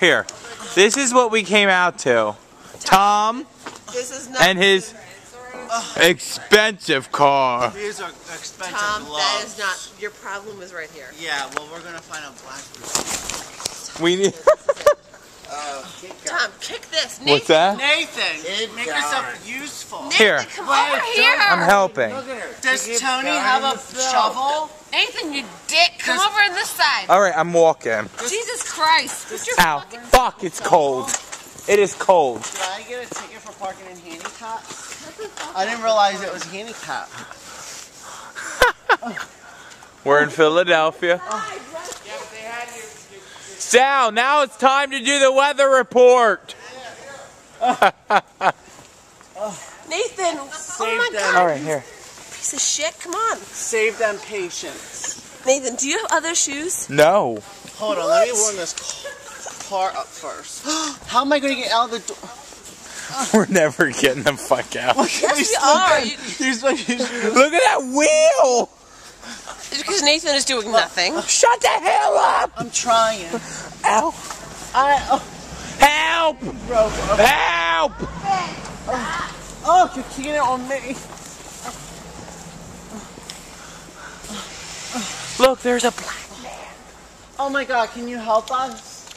here. This is what we came out to. Tom This is not and his expensive car. These are expensive Tom. That gloves. is not. Your problem is right here. Yeah, well, we're gonna find a black person. We need. Uh, Tom, kick this. Nathan, What's that? Nathan, make yourself useful. Nathan, Here. come over here. I'm helping. Does Tony have a shovel? Nathan, you dick. Come over on this side. All right, I'm walking. Jesus Christ. Put your Ow! Fuck! It's cold. It is cold. Did I get a ticket for parking in handicap? I didn't realize it was handicap. We're in Philadelphia. Sal, now it's time to do the weather report. Nathan. Oh my them. God. All right, here. Piece of shit. Come on. Save them patience. Nathan, do you have other shoes? No. Hold on, let me warm this car up first. How am I gonna get out of the door? We're never getting the fuck out. Yes, we are. You- Here's my shoes. Look at that wheel! It's because Nathan is doing nothing. Uh, Shut the hell up! I'm trying. Ow! I oh, Help! broke. Help! Oh, you're kicking it on me. Look, there's a black. Oh my God, can you help us?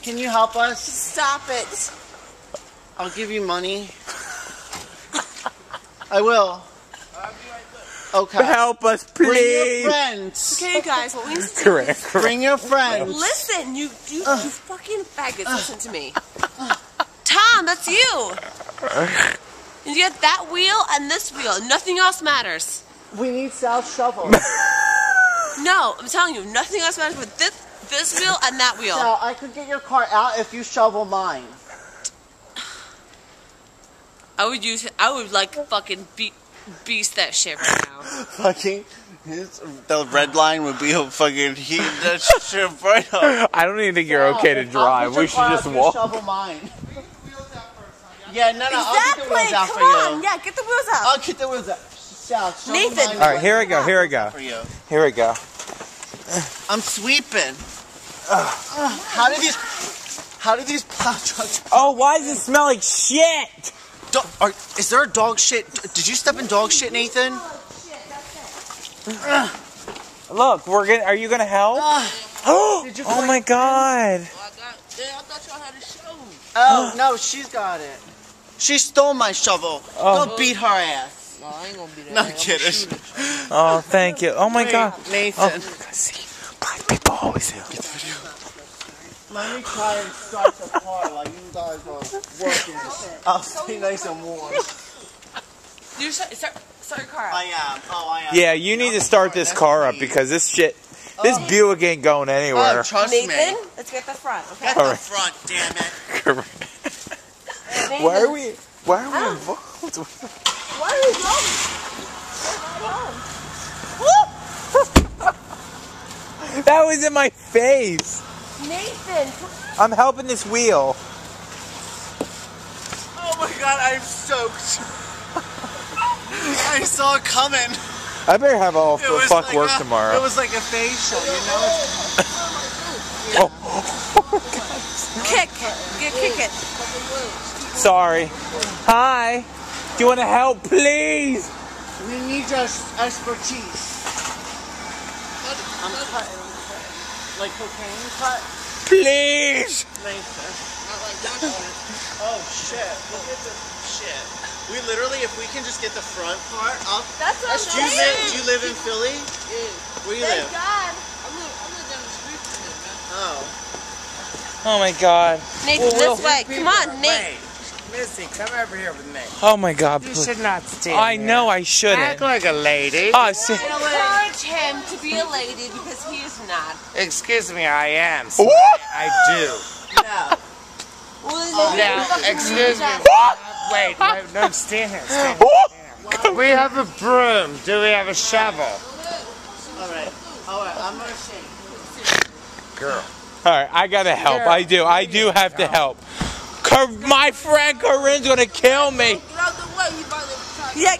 Can you help us? Stop it. I'll give you money. I will. Okay. Help us, please. Bring your please! friends. Okay, guys, what we need to do Correct, correct. Bring your friends. Listen, you, you, uh. you fucking faggots, listen to me. Tom, that's you. You get that wheel and this wheel. Nothing else matters. We need South shovel. No, I'm telling you, nothing else matters but this, this wheel and that wheel. Now, I could get your car out if you shovel mine. I would use, I would like fucking beat, beast that shit right now. Fucking. his- The red line would be a fucking heat that shit right up. I don't even think you're okay to drive. We should just walk. shovel mine. Yeah, no, no, I'll get the Exactly. wheels out Come for on. you. Yeah, get the wheels out. I'll get the wheels out. South, Nathan. All right, here we go. Here we go. For you. Here we go. I'm sweeping. how do these? How do these plow trucks? Oh, why does it smell like shit? Do, are, is there a dog shit? Did you step in dog shit, Nathan? Look, we're gonna. Are you gonna help? Uh, did oh my god! Oh, I thought y'all had a show. Oh no, she's got it. She stole my shovel. Oh. Go beat her ass. No, I ain't gonna be there. No kidding. Oh, thank you. Oh my god. Nathan. Oh, see, black people always do. Let me try and start the car while you guys are working. Oh. I'll stay nice and warm. You start, start, start your car. I am. Oh, I am. Yeah, you need to start this car up because this shit, this oh. Buick ain't going Oh, anywhere. trust Nathan, me. let's get the front, okay? Get All the front, damn it. Why are we? Why are we involved? Why are you going? That was in my face. Nathan, I'm helping this wheel. Oh my god, I'm soaked. I saw it coming. I better have all the fuck like work a, tomorrow. It was like a facial, you know? Oh. kick, get, kick it. Sorry. Hi. Do you want to help, please? We need your expertise. I'm cutting. Like cocaine cut? Please. Nice. Oh shit. Look at this shit. We literally, if we can just get the front part up. That's what Do you live, do you live in Philly? Where you live? God. I live, I live down the street from here, man. Oh. Oh my god. Nathan, Well, this way. Come on, Nate. Missy, come over here with me. Oh my god. You please. should not stand I there. know I shouldn't. Act like a lady. Oh, see. Encourage him to be a lady because he is not. Excuse me, I am. so What? I do. No. Well, Now, excuse me. What? Wait, no, no, stand here. Stand here. What? We have a broom. Do we have a shovel? Alright. Alright, I'm gonna sing. Girl. All right, I gotta help. I do. I do have to help. Car- my friend Corinne's gonna kill me. Yeah,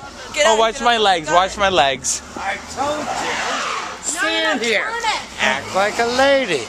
Oh, watch my legs. Watch my legs. I told you. No, no, Stand no, here. Act like a lady.